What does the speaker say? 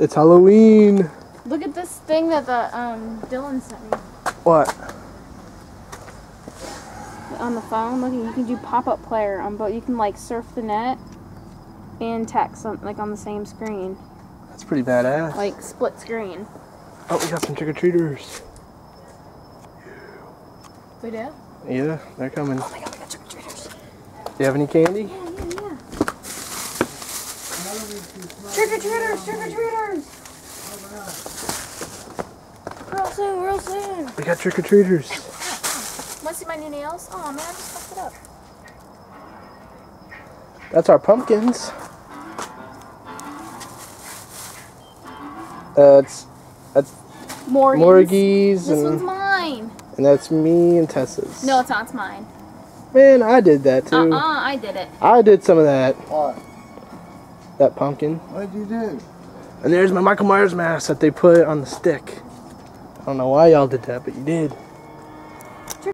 It's Halloween. Look at this thing that the um Dylan sent me What? on the phone. Look, you can do pop-up player on both. You can like surf the net and text on, like on the same screen, That's pretty badass. like split screen. Oh, we got some trick or treaters. We do? Yeah, they're coming. Oh my god, we got trick or treaters. Do you have any candy? Trick or treaters, trick or treaters. Real soon, real soon. We got trick or treaters. Want to see my new nails? Oh man, I just fucked it up. That's our pumpkins. That's that's Morgan's. Morgie's This one's and mine. and that's me and Tessa's. No, it's not. It's mine. Man, I did that too. Uh-uh, I did it. I did some of that. What? That pumpkin. What'd you do? And there's my Michael Myers mask that they put on the stick. I don't know why y'all did that, but you did.